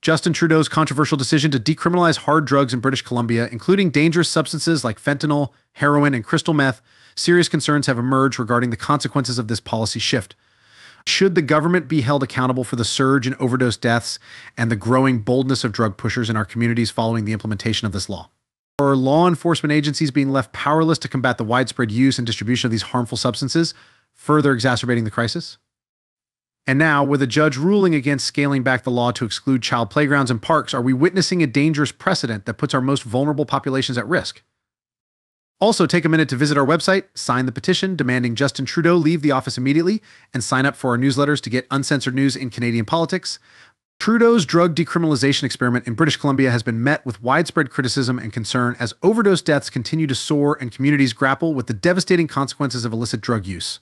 Justin Trudeau's controversial decision to decriminalize hard drugs in British Columbia, including dangerous substances like fentanyl, heroin, and crystal meth, serious concerns have emerged regarding the consequences of this policy shift. Should the government be held accountable for the surge in overdose deaths and the growing boldness of drug pushers in our communities following the implementation of this law? Are law enforcement agencies being left powerless to combat the widespread use and distribution of these harmful substances, further exacerbating the crisis? And now, with a judge ruling against scaling back the law to exclude child playgrounds and parks, are we witnessing a dangerous precedent that puts our most vulnerable populations at risk? Also, take a minute to visit our website, sign the petition demanding Justin Trudeau leave the office immediately, and sign up for our newsletters to get uncensored news in Canadian politics. Trudeau's drug decriminalization experiment in British Columbia has been met with widespread criticism and concern as overdose deaths continue to soar and communities grapple with the devastating consequences of illicit drug use.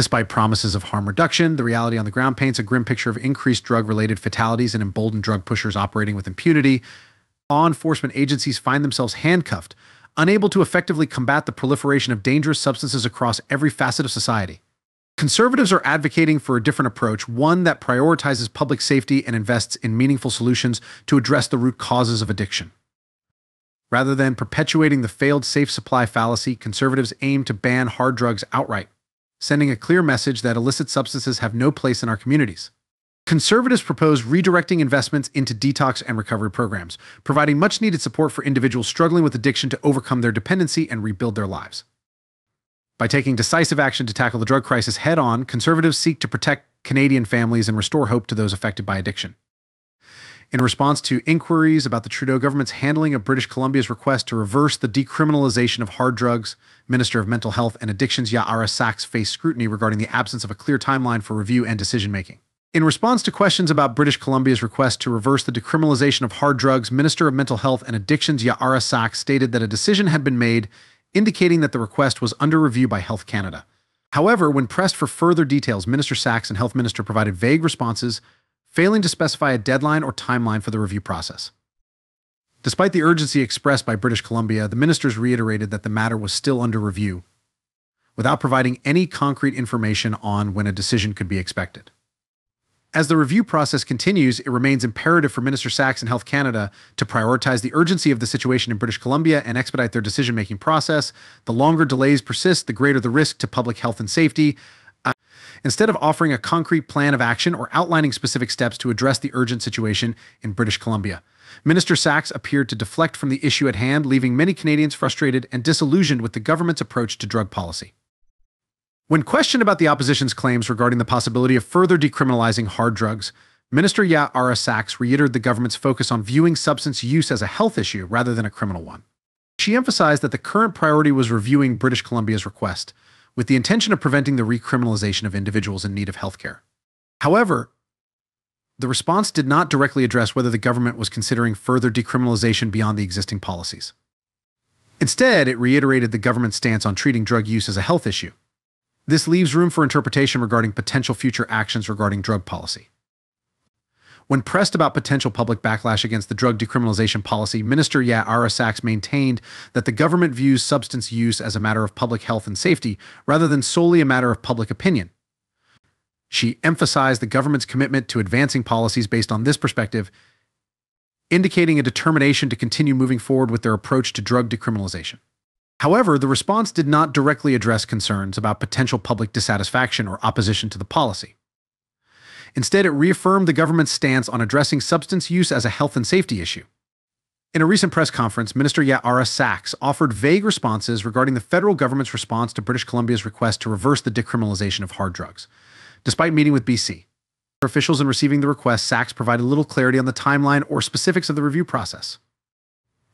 Despite promises of harm reduction, the reality on the ground paints a grim picture of increased drug related fatalities and emboldened drug pushers operating with impunity. Law enforcement agencies find themselves handcuffed, unable to effectively combat the proliferation of dangerous substances across every facet of society. Conservatives are advocating for a different approach, one that prioritizes public safety and invests in meaningful solutions to address the root causes of addiction. Rather than perpetuating the failed safe supply fallacy, conservatives aim to ban hard drugs outright sending a clear message that illicit substances have no place in our communities. Conservatives propose redirecting investments into detox and recovery programs, providing much needed support for individuals struggling with addiction to overcome their dependency and rebuild their lives. By taking decisive action to tackle the drug crisis head on, conservatives seek to protect Canadian families and restore hope to those affected by addiction. In response to inquiries about the Trudeau government's handling of British Columbia's request to reverse the decriminalization of hard drugs, Minister of Mental Health and Addictions Ya'ara Saks faced scrutiny regarding the absence of a clear timeline for review and decision making. In response to questions about British Columbia's request to reverse the decriminalization of hard drugs, Minister of Mental Health and Addictions Ya'ara Saks stated that a decision had been made, indicating that the request was under review by Health Canada. However, when pressed for further details, Minister Saks and Health Minister provided vague responses, failing to specify a deadline or timeline for the review process. Despite the urgency expressed by British Columbia, the ministers reiterated that the matter was still under review, without providing any concrete information on when a decision could be expected. As the review process continues, it remains imperative for Minister Saks and Health Canada to prioritize the urgency of the situation in British Columbia and expedite their decision making process. The longer delays persist, the greater the risk to public health and safety, instead of offering a concrete plan of action or outlining specific steps to address the urgent situation in British Columbia. Minister Saks appeared to deflect from the issue at hand, leaving many Canadians frustrated and disillusioned with the government's approach to drug policy. When questioned about the opposition's claims regarding the possibility of further decriminalizing hard drugs, Minister Ya'ara Saks reiterated the government's focus on viewing substance use as a health issue rather than a criminal one. She emphasized that the current priority was reviewing British Columbia's request, with the intention of preventing the recriminalization of individuals in need of healthcare. However, the response did not directly address whether the government was considering further decriminalization beyond the existing policies. Instead, it reiterated the government's stance on treating drug use as a health issue. This leaves room for interpretation regarding potential future actions regarding drug policy. When pressed about potential public backlash against the drug decriminalization policy, Minister Ya'ara Saks maintained that the government views substance use as a matter of public health and safety rather than solely a matter of public opinion. She emphasized the government's commitment to advancing policies based on this perspective, indicating a determination to continue moving forward with their approach to drug decriminalization. However, the response did not directly address concerns about potential public dissatisfaction or opposition to the policy. Instead, it reaffirmed the government's stance on addressing substance use as a health and safety issue. In a recent press conference, Minister Ya'ara Saks offered vague responses regarding the federal government's response to British Columbia's request to reverse the decriminalization of hard drugs. Despite meeting with BC, officials in receiving the request, Saks provided little clarity on the timeline or specifics of the review process.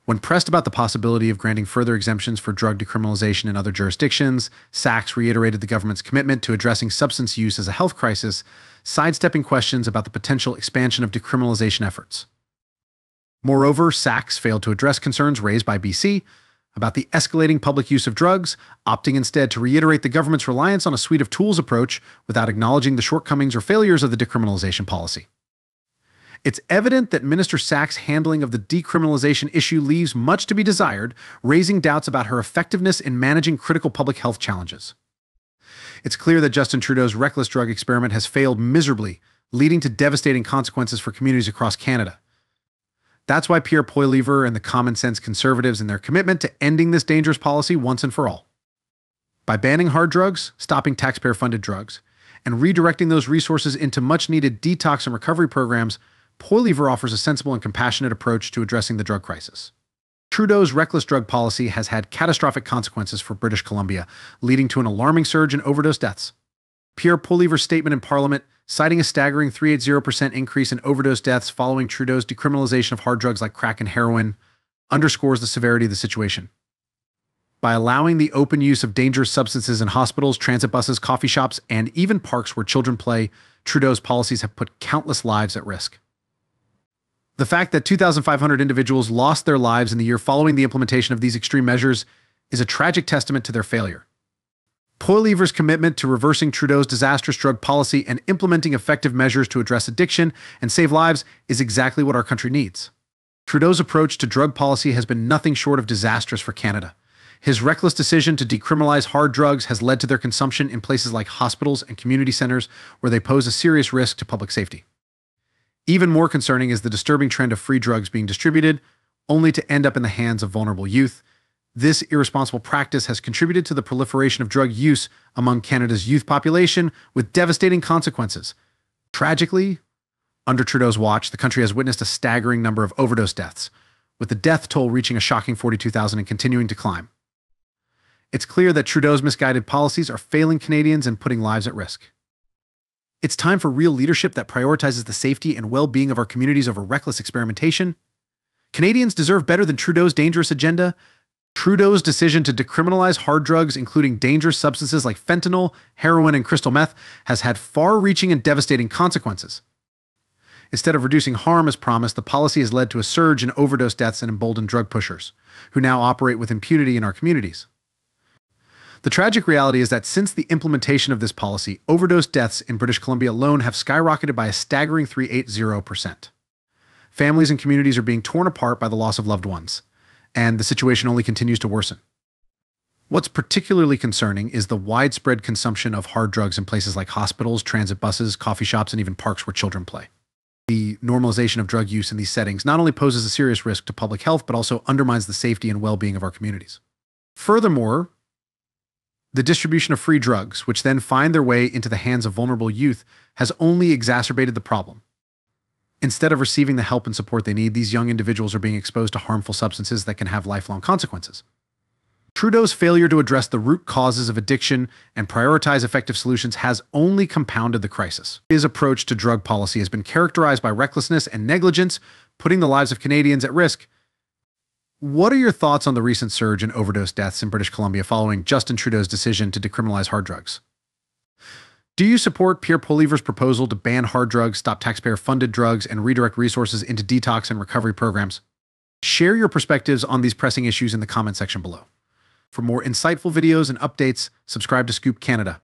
When pressed about the possibility of granting further exemptions for drug decriminalization in other jurisdictions, Saks reiterated the government's commitment to addressing substance use as a health crisis, sidestepping questions about the potential expansion of decriminalization efforts. Moreover, Saks failed to address concerns raised by BC about the escalating public use of drugs, opting instead to reiterate the government's reliance on a suite of tools approach without acknowledging the shortcomings or failures of the decriminalization policy. It's evident that Minister Saks' handling of the decriminalization issue leaves much to be desired, raising doubts about her effectiveness in managing critical public health challenges. It's clear that Justin Trudeau's reckless drug experiment has failed miserably, leading to devastating consequences for communities across Canada. That's why Pierre Poilievre and the common sense conservatives in their commitment to ending this dangerous policy once and for all. By banning hard drugs, stopping taxpayer funded drugs, and redirecting those resources into much needed detox and recovery programs, Poilievre offers a sensible and compassionate approach to addressing the drug crisis. Trudeau's reckless drug policy has had catastrophic consequences for British Columbia, leading to an alarming surge in overdose deaths. Pierre Poilievre's statement in Parliament, citing a staggering 380% increase in overdose deaths following Trudeau's decriminalization of hard drugs like crack and heroin, underscores the severity of the situation. By allowing the open use of dangerous substances in hospitals, transit buses, coffee shops, and even parks where children play, Trudeau's policies have put countless lives at risk. The fact that 2,500 individuals lost their lives in the year following the implementation of these extreme measures is a tragic testament to their failure. Poilievre's commitment to reversing Trudeau's disastrous drug policy and implementing effective measures to address addiction and save lives is exactly what our country needs. Trudeau's approach to drug policy has been nothing short of disastrous for Canada. His reckless decision to decriminalize hard drugs has led to their consumption in places like hospitals and community centers where they pose a serious risk to public safety. Even more concerning is the disturbing trend of free drugs being distributed only to end up in the hands of vulnerable youth, this irresponsible practice has contributed to the proliferation of drug use among Canada's youth population with devastating consequences. Tragically, under Trudeau's watch, the country has witnessed a staggering number of overdose deaths, with the death toll reaching a shocking 42,000 and continuing to climb. It's clear that Trudeau's misguided policies are failing Canadians and putting lives at risk. It's time for real leadership that prioritizes the safety and well being of our communities over reckless experimentation. Canadians deserve better than Trudeau's dangerous agenda, Trudeau's decision to decriminalize hard drugs, including dangerous substances like fentanyl, heroin, and crystal meth, has had far reaching and devastating consequences. Instead of reducing harm as promised, the policy has led to a surge in overdose deaths and emboldened drug pushers, who now operate with impunity in our communities. The tragic reality is that since the implementation of this policy, overdose deaths in British Columbia alone have skyrocketed by a staggering 380%. Families and communities are being torn apart by the loss of loved ones and the situation only continues to worsen. What's particularly concerning is the widespread consumption of hard drugs in places like hospitals, transit buses, coffee shops, and even parks where children play. The normalization of drug use in these settings not only poses a serious risk to public health, but also undermines the safety and well being of our communities. Furthermore, the distribution of free drugs, which then find their way into the hands of vulnerable youth, has only exacerbated the problem. Instead of receiving the help and support they need, these young individuals are being exposed to harmful substances that can have lifelong consequences. Trudeau's failure to address the root causes of addiction and prioritize effective solutions has only compounded the crisis. His approach to drug policy has been characterized by recklessness and negligence, putting the lives of Canadians at risk. What are your thoughts on the recent surge in overdose deaths in British Columbia following Justin Trudeau's decision to decriminalize hard drugs? Do you support Pierre Poilievre's proposal to ban hard drugs, stop taxpayer funded drugs, and redirect resources into detox and recovery programs? Share your perspectives on these pressing issues in the comment section below. For more insightful videos and updates, subscribe to Scoop Canada.